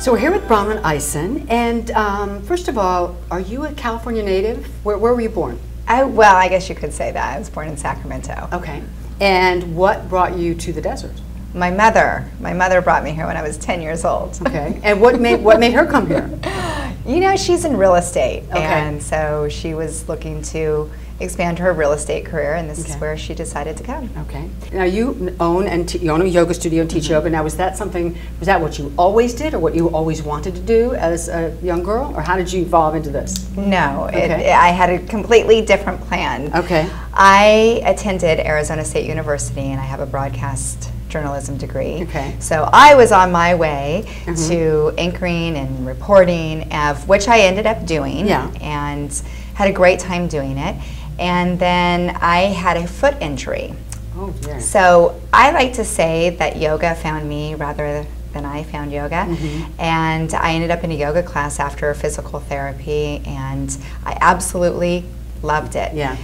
So we're here with Bronwyn Ison, and um, first of all, are you a California native? Where, where were you born? I, well, I guess you could say that. I was born in Sacramento. Okay. And what brought you to the desert? My mother, my mother brought me here when I was 10 years old. Okay. And what made what made her come here? You know, she's in real estate, Okay. and so she was looking to expand her real estate career, and this Okay. is where she decided to come. Okay. Now you own and you own a yoga studio and teach mm-hmm. yoga. Now was that something? Was that what you always did, or what you always wanted to do as a young girl, or how did you evolve into this? No, it, Okay. I had a completely different plan. Okay. I attended Arizona State University, and I have a broadcast journalism degree. Okay. So I was on my way Mhm. to anchoring and reporting, of which I ended up doing. Yeah. And had a great time doing it. And then I had a foot injury. Oh dear. So I like to say that yoga found me rather than I found yoga. Mhm. And I ended up in a yoga class after physical therapy, and I absolutely loved it. Yeah.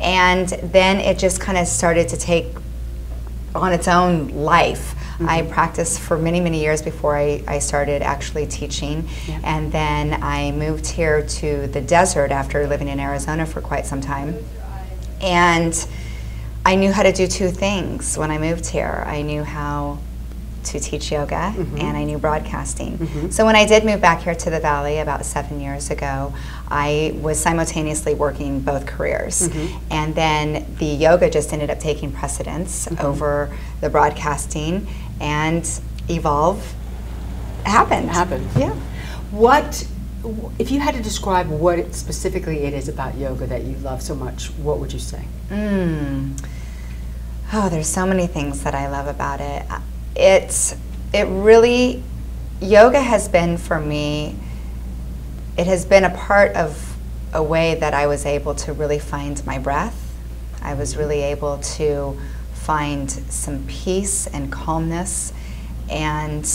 And then it just kind of started to take on its own life. I Mm-hmm. practiced for many, many years before I, I started actually teaching. Yeah. And then I moved here to the desert after living in Arizona for quite some time. And I knew how to do two things when I moved here. I knew how to teach yoga Mhm. and I knew broadcasting. Mhm. So when I did move back here to the Valley about seven years ago, I was simultaneously working both careers. Mhm. And then the yoga just ended up taking precedence Mhm. over the broadcasting and evolve happened. Happened. Yeah. What, if you had to describe what it, specifically it is about yoga that you love so much, what would you say? Mm. Oh, there's so many things that I love about it. It's it really yoga has been for me it has been a part of a way that I was able to really find my breath. I was really able to find some peace and calmness and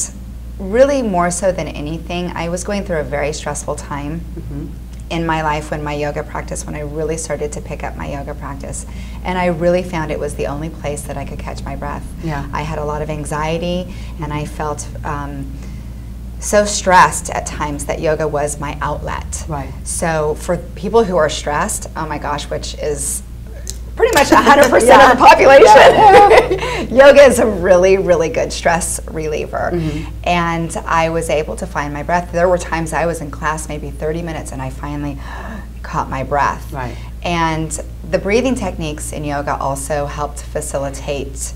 really more so than anything, I was going through a very stressful time Mm-hmm. In my life when my yoga practice, when I really started to pick up my yoga practice. And I really found it was the only place that I could catch my breath. Yeah. I had a lot of anxiety and I felt um, so stressed at times that yoga was my outlet. Right. So for people who are stressed, oh my gosh, which is pretty much 100% Yeah. of the population. Yoga is a really, really good stress reliever. Mhm. And I was able to find my breath. There were times I was in class maybe 30 minutes and I finally caught my breath. Right. And the breathing techniques in yoga also helped facilitate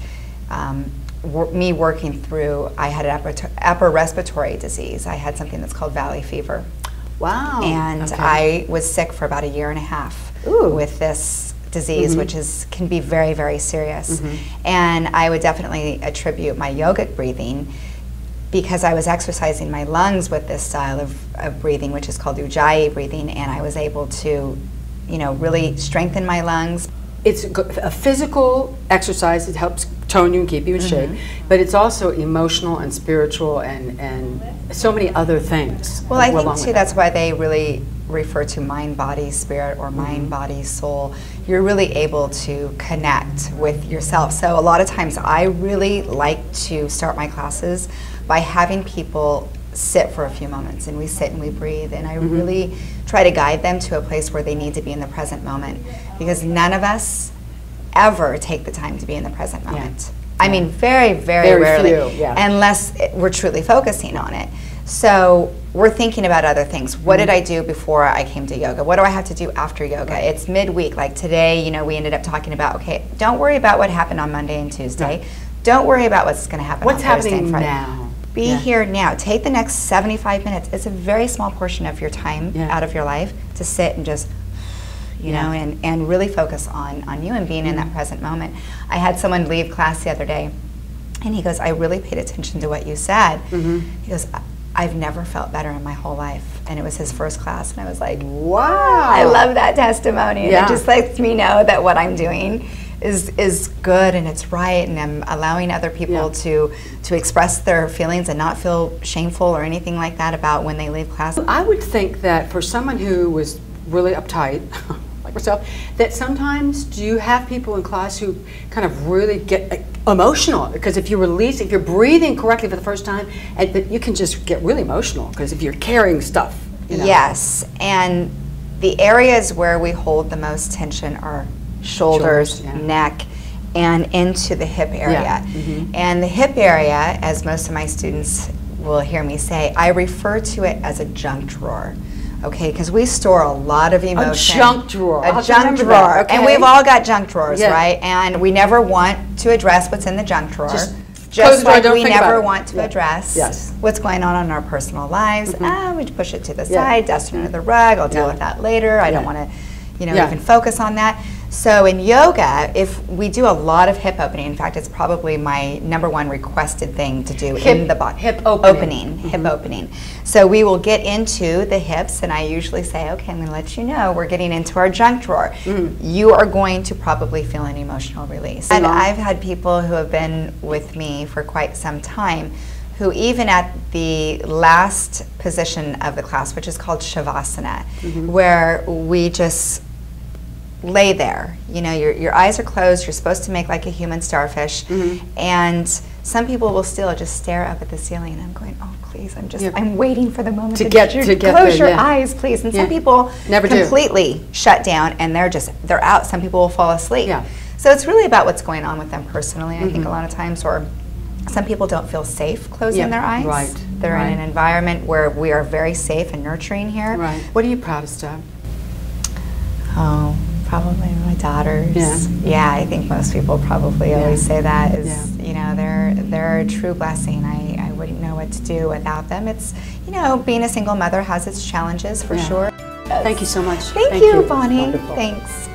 um, wor- me working through. I had an upper, upper respiratory disease. I had something that's called valley fever. Wow. And Okay. I was sick for about a year and a half Ooh. with this disease, Mhm. which is can be very, very serious. Mhm. And I would definitely attribute my yogic breathing because I was exercising my lungs with this style of, of breathing, which is called Ujjayi breathing, and I was able to, you know, really strengthen my lungs. It's a physical exercise. It helps tone you and keep you in shape, Mhm. but it's also emotional and spiritual and, and so many other things. Well, I think too that's why they really refer to mind, body, spirit, or mind, Mhm. body, soul. You're really able to connect with yourself. So a lot of times, I really like to start my classes by having people sit for a few moments, and we sit and we breathe, and I Mhm. really try to guide them to a place where they need to be in the present moment, because none of us ever take the time to be in the present Yeah. moment. I Yeah. mean, very, very, Very rarely, few, yeah. unless it- we're truly focusing on it. So we're thinking about other things. What did Mhm. I do before I came to yoga? What do I have to do after yoga? Right. It's midweek. Like today, you know, we ended up talking about okay, don't worry about what happened on Monday and Tuesday. Right. Don't worry about what's going to happen What's on happening and Friday. now? Be Yeah. here now. Take the next 75 minutes. It's a very small portion of your time Yeah. out of your life to sit and just you Yeah. know, and, and really focus on, on you and being in Mhm. that present moment. I had someone leave class the other day, and he goes, I really paid attention to what you said. Mhm. He goes, "I- I've never felt better in my whole life. And it was his first class, and I was like, Wow. I love that testimony. And Yeah. it just lets me know that what I'm doing is is good and it's right and I'm allowing other people Yeah. to to express their feelings and not feel shameful or anything like that about when they leave class. I would think that for someone who was really uptight, like myself, that sometimes do you have people in class who kind of really get emotional because if you release, if you're breathing correctly for the first time, and you can just get really emotional because if you're carrying stuff. You know. Yes, and the areas where we hold the most tension are shoulders, Shoulders, yeah. neck, and into the hip area. Yeah, mhm. And the hip area, as most of my students will hear me say, I refer to it as a junk drawer. Okay, because we store a lot of emotion. A junk drawer. I'll A junk drawer. that, And we've all got junk drawers, Yeah. right? And we never want to address what's in the junk drawer. Just Just like we never want to Yeah. address Yes. What's going on in our personal lives. Ah, we push it to the Yeah. side, dust it under the rug. I'll deal Yeah. with that later. I don't want to, you know, even focus on that. So in yoga, if we do a lot of hip opening, in fact, it's probably my number one requested thing to do Hip- in the body. hip opening. Mm-hmm. hip opening. So we will get into the hips, and I usually say, okay, I'm going to let you know we're getting into our junk drawer. Mm. You are going to probably feel an emotional release. And. I've had people who have been with me for quite some time who even at the last position of the class, which is called Shavasana, Mm-hmm. where we just lay there. You know, your, your eyes are closed, you're supposed to make like a human starfish, Mm-hmm. and some people will still just stare up at the ceiling, and I'm going, oh, please, I'm just, Yeah. I'm waiting for the moment To that get- you to get close there, your yeah. eyes, please. And some people Never do. completely shut down, and they're just, they're out. Some people will fall asleep. Yeah. So it's really about what's going on with them personally, I think Mhm. a lot of times, or some people don't feel safe closing Yeah, their eyes. right, They're in an environment where we are very safe and nurturing here. Right. What are you proudest of? Oh, probably my daughters. Yeah. Yeah, I think most people probably Yeah. always say that is, Yeah. you know, they're they're a true blessing. I, I wouldn't know what to do without them. It's, you know, being a single mother has its challenges for Yeah. sure. Thank you so much. Thank, you, Bonnie. Wonderful. Thanks.